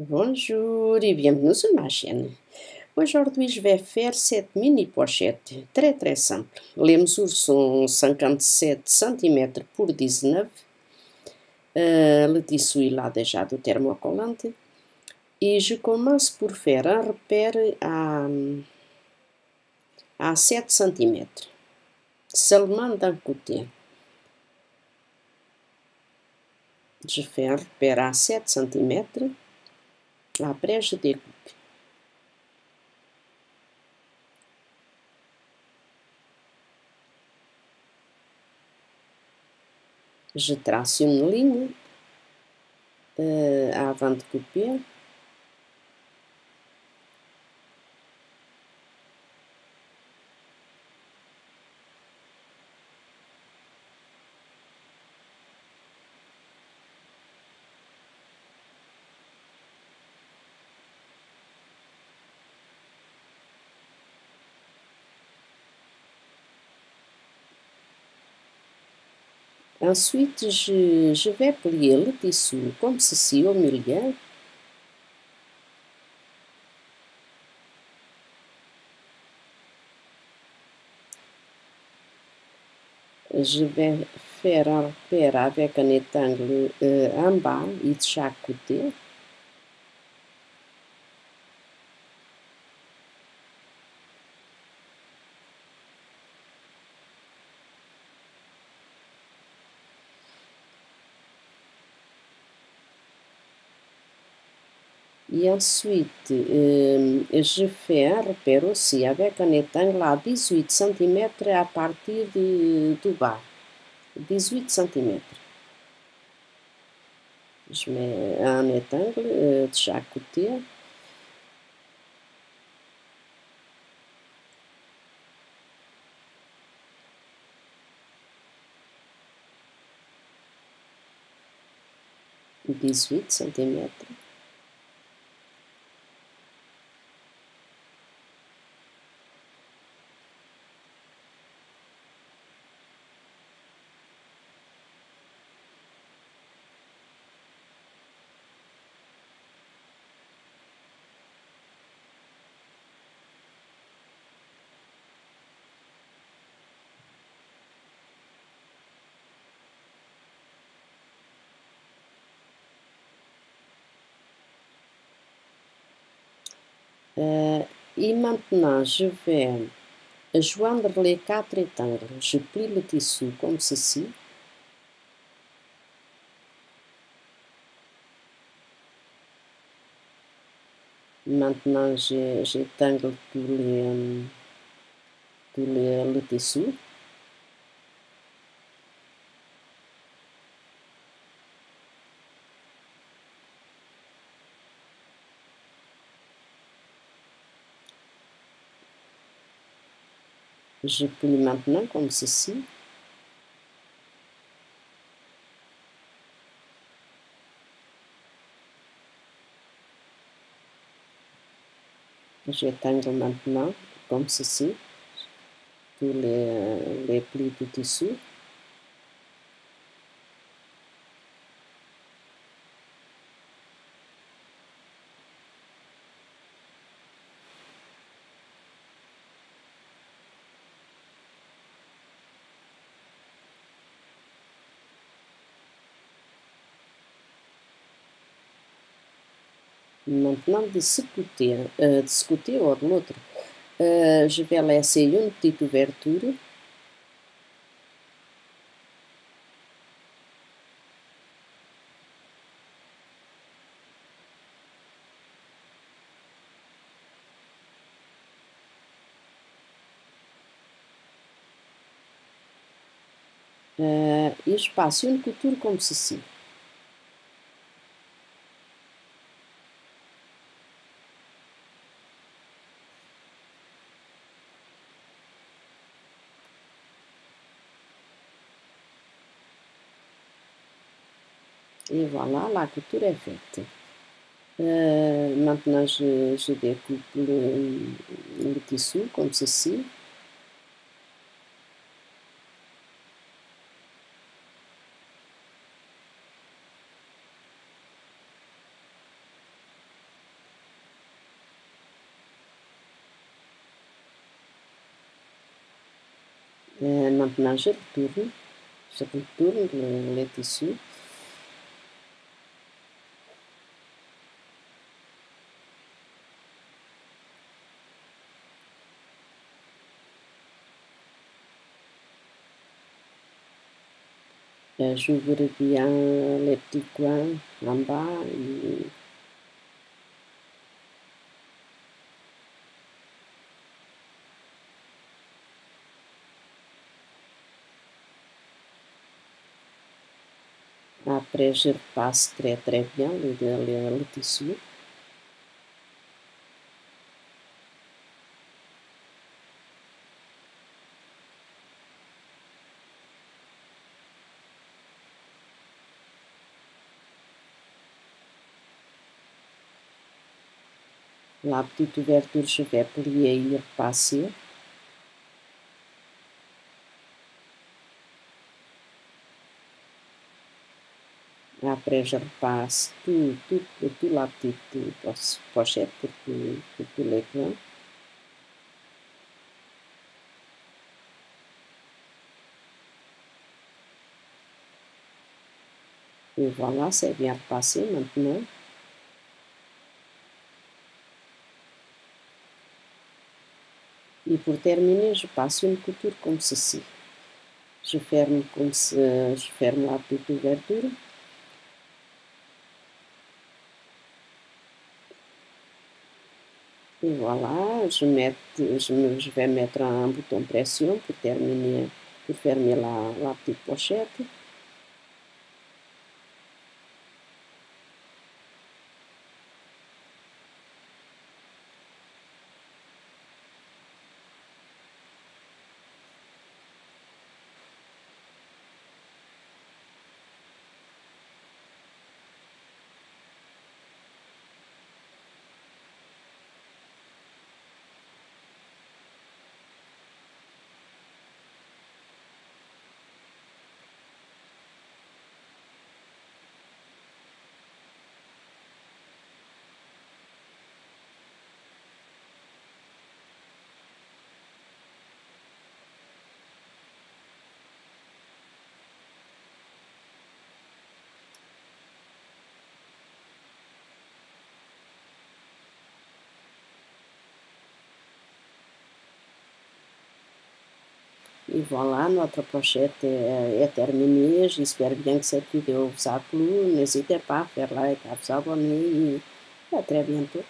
Bonjour et bienvenue sur ma chaîne. Aujourd'hui, je vais faire cette mini pochette très très simple. Les mesures sont 57 cm pour 19 euh, Le tissu est là déjà. Et je commence pour faire un repère à, à 7 cm. Seulement d'un côté. Je fais un repère à 7 cm après, je découpe. Je trace une ligne euh, avant de couper. Ensuite, je, je vais plier le tissu comme ceci au milieu. Je vais faire un repère avec un épingle euh, en bas et de chaque côté. Et ensuite, euh, je fais un repère aussi avec un épingle à 18 cm à partir de, du bas. 18 cm. Je mets un épingle euh, de chaque côté. Dix-huit centimètres. Et maintenant, je vais joindre les quatre étangles. Je plie le tissu comme ceci. Maintenant, j'étangle tous les, tous les, le tissu. Je plie maintenant comme ceci. J'étangle maintenant comme ceci tous les, les plis du tissu. Maintenant, de côté, euh, de côté ou de l'autre, euh, je vais laisser une petite ouverture. Euh, e je couture comme ceci. et voilà la couture est faite. Euh, maintenant je, je, découpe le, tissu comme ceci. Euh, maintenant je retourne, je retourne le tissu. Euh, J'ouvre bien les petits coins en bas. Et Après, je repasse très très bien le, le, le tissu. La ouverture, je vais plier et repasser. Après, je repasse tout, tout, tout la petite pochette pour, tout, pour tous les coins. Et voilà, c'est bien repassé maintenant. Et pour terminer, je passe une couture comme ceci. Je ferme comme ce, je ferme la petite ouverture. Et voilà, je, met, je, je, vais mettre un bouton pression pour terminer, pour fermer la, la petite pochette. Et voilà, notre pochette est, est terminée. J'espère bien que cette vidéo vous a plu. N'hésitez pas à faire like, à vous abonner et à très bientôt.